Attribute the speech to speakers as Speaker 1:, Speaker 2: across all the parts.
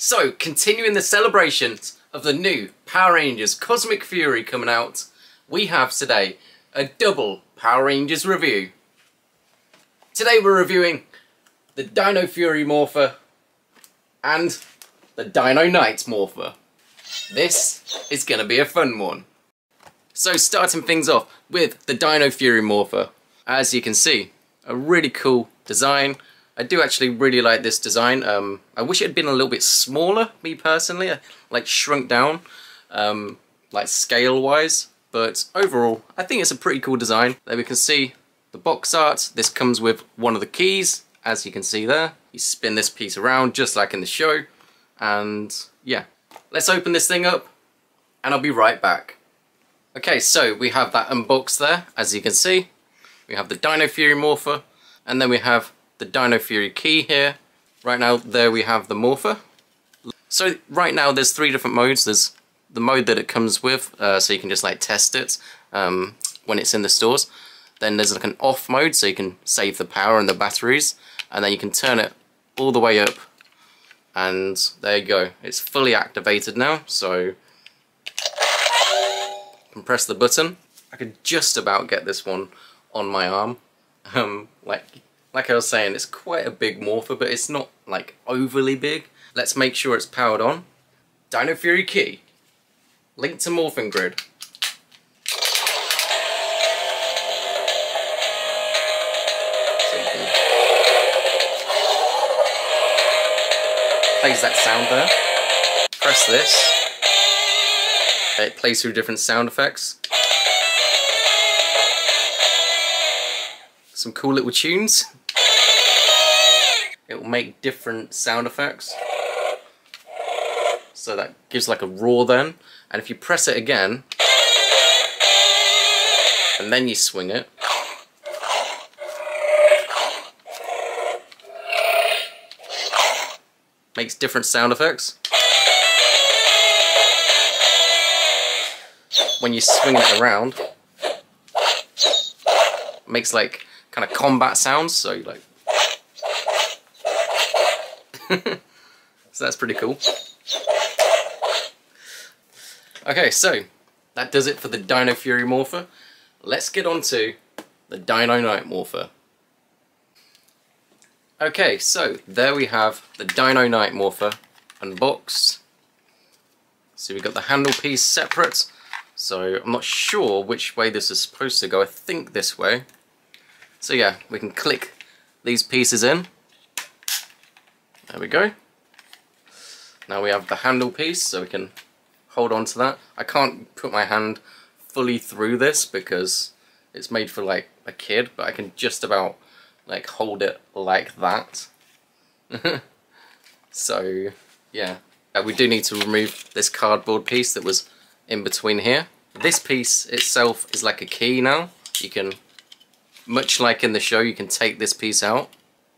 Speaker 1: So, continuing the celebrations of the new Power Rangers Cosmic Fury coming out, we have today a double Power Rangers review. Today we're reviewing the Dino Fury Morpher and the Dino Knight Morpher. This is going to be a fun one. So starting things off with the Dino Fury Morpher. As you can see, a really cool design. I do actually really like this design. Um, I wish it had been a little bit smaller, me personally, like shrunk down, um, like scale-wise. But overall, I think it's a pretty cool design. There we can see the box art. This comes with one of the keys, as you can see there. You spin this piece around just like in the show. And yeah, let's open this thing up and I'll be right back. Okay, so we have that unboxed there, as you can see. We have the Dino Fury Morpher, and then we have the Dino Fury key here. Right now, there we have the Morpher. So right now, there's three different modes. There's the mode that it comes with, uh, so you can just like test it um, when it's in the stores. Then there's like an off mode, so you can save the power and the batteries, and then you can turn it all the way up, and there you go. It's fully activated now, so can press the button. I could just about get this one on my arm. Um, like, like I was saying, it's quite a big morpher, but it's not like overly big. Let's make sure it's powered on. Dino Fury key. Link to morphin grid. plays that sound there. Press this. It plays through different sound effects. Some cool little tunes. It will make different sound effects. So that gives like a roar then. And if you press it again, and then you swing it, makes different sound effects. When you swing it around, makes like kind of combat sounds, so like so that's pretty cool. Okay, so that does it for the Dino Fury Morpher. Let's get on to the Dino Knight Morpher. Okay, so there we have the Dino Knight Morpher unboxed. So we've got the handle piece separate. So I'm not sure which way this is supposed to go. I think this way. So yeah, we can click these pieces in. There we go. Now we have the handle piece, so we can hold on to that. I can't put my hand fully through this because it's made for like a kid, but I can just about like hold it like that. so yeah, uh, we do need to remove this cardboard piece that was in between here. This piece itself is like a key now. You can, much like in the show, you can take this piece out.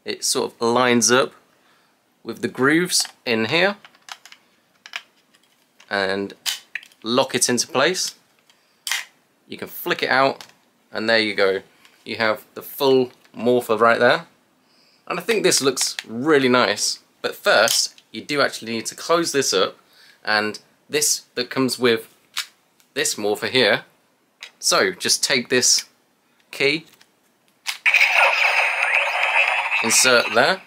Speaker 1: It sort of lines up with the grooves in here and lock it into place. You can flick it out and there you go. You have the full morpher right there. And I think this looks really nice. But first, you do actually need to close this up. And this that comes with this morpher here. So, just take this key, insert there,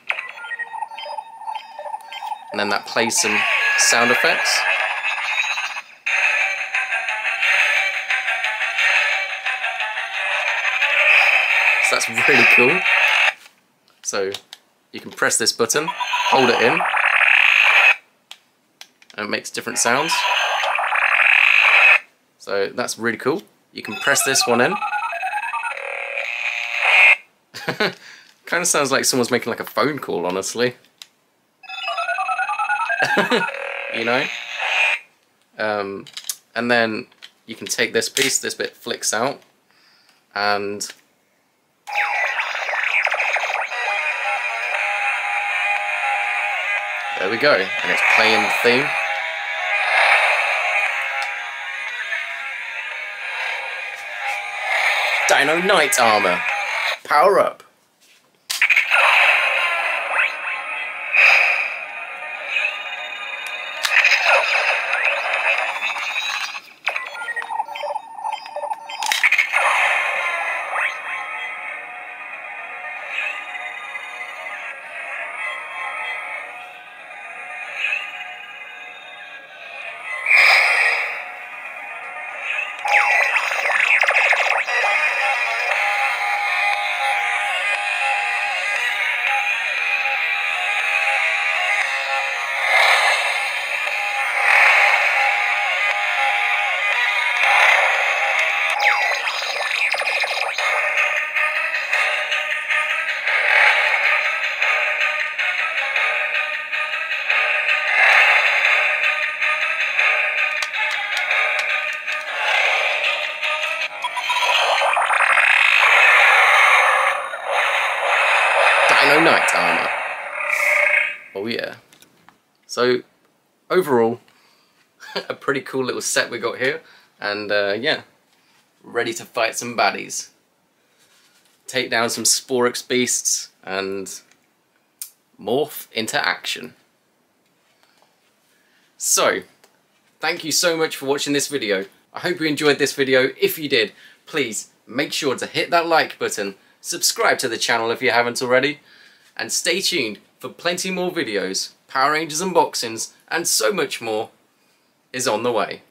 Speaker 1: and then that plays some sound effects. So that's really cool. So you can press this button, hold it in, and it makes different sounds. So that's really cool. You can press this one in. kind of sounds like someone's making like a phone call, honestly. you know? Um, and then you can take this piece, this bit flicks out, and There we go, and it's playing the theme. Dino Knight Armor. Power up. So, overall, a pretty cool little set we got here. And uh, yeah, ready to fight some baddies. Take down some Sporix beasts and morph into action. So, thank you so much for watching this video. I hope you enjoyed this video. If you did, please make sure to hit that like button, subscribe to the channel if you haven't already, and stay tuned for plenty more videos, Power Rangers unboxings, and so much more is on the way.